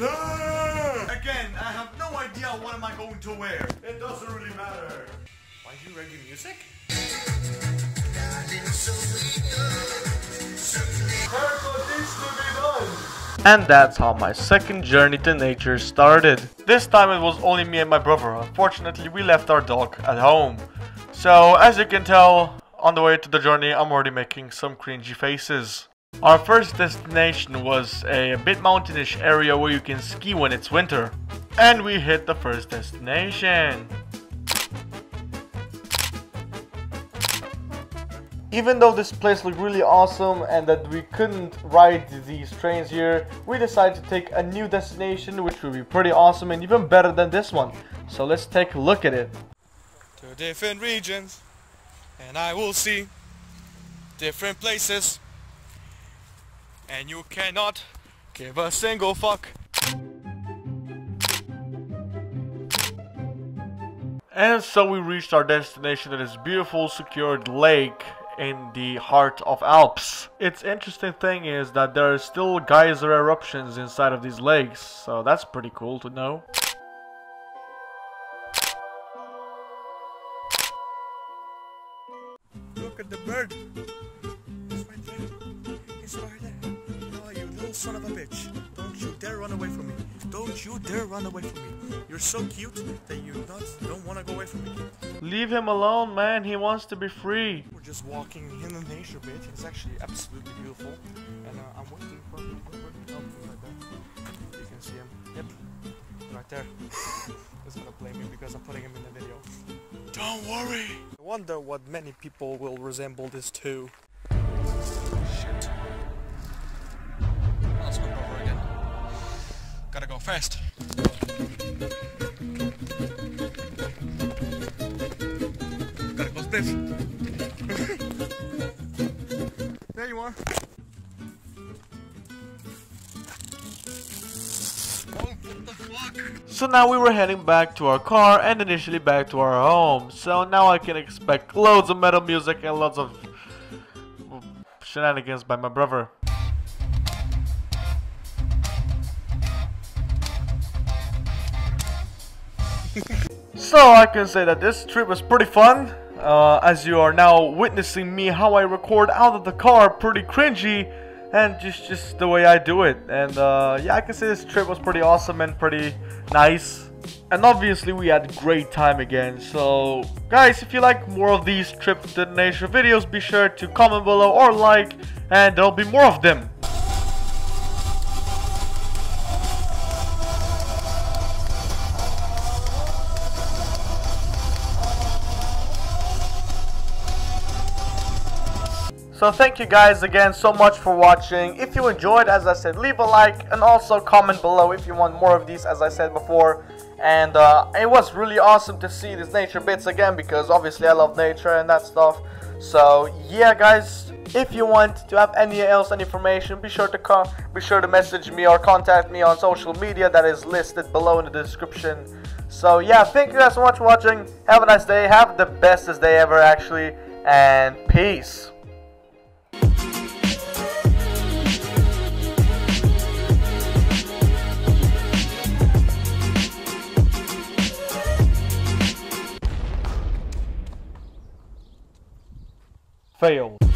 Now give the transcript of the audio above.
Again, I have no idea what am I going to wear. It doesn't really matter. Why do you reggae music? Haircut needs to be done. And that's how my second journey to nature started. This time it was only me and my brother. Unfortunately, we left our dog at home. So, as you can tell, on the way to the journey, I'm already making some cringy faces. Our first destination was a bit mountainish area where you can ski when it's winter. And we hit the first destination. Even though this place looked really awesome and that we couldn't ride these trains here, we decided to take a new destination which will be pretty awesome and even better than this one. So let's take a look at it. To different regions, and I will see different places. And you cannot give a single fuck. And so we reached our destination at this beautiful secured lake in the heart of Alps. Its interesting thing is that there are still geyser eruptions inside of these lakes, so that's pretty cool to know. Look at the bird. It's right there. It's right there. You little son of a bitch. Don't you dare run away from me. Don't you dare run away from me. You're so cute that you not, don't want to go away from me. Leave him alone, man. He wants to be free. We're just walking in the nature bitch. It's actually absolutely beautiful. And uh, I'm waiting for him. Oh, right there. You can see him. Yep. Right there. He's gonna blame me because I'm putting him in the video. Don't worry. I wonder what many people will resemble this to. Fast. Gotta there you are. Oh? So now we were heading back to our car and initially back to our home. So now I can expect loads of metal music and lots of shenanigans by my brother. so I can say that this trip was pretty fun. Uh, as you are now witnessing me how I record out of the car pretty cringy and just just the way I do it. And uh, yeah I can say this trip was pretty awesome and pretty nice. And obviously we had great time again. So guys if you like more of these trip to nature videos be sure to comment below or like and there'll be more of them So thank you guys again so much for watching. If you enjoyed, as I said, leave a like and also comment below if you want more of these, as I said before. And uh, it was really awesome to see these nature bits again because obviously I love nature and that stuff. So yeah, guys, if you want to have any else any information, be sure to come, be sure to message me or contact me on social media that is listed below in the description. So yeah, thank you guys so much for watching. Have a nice day. Have the bestest day ever, actually, and peace. failed.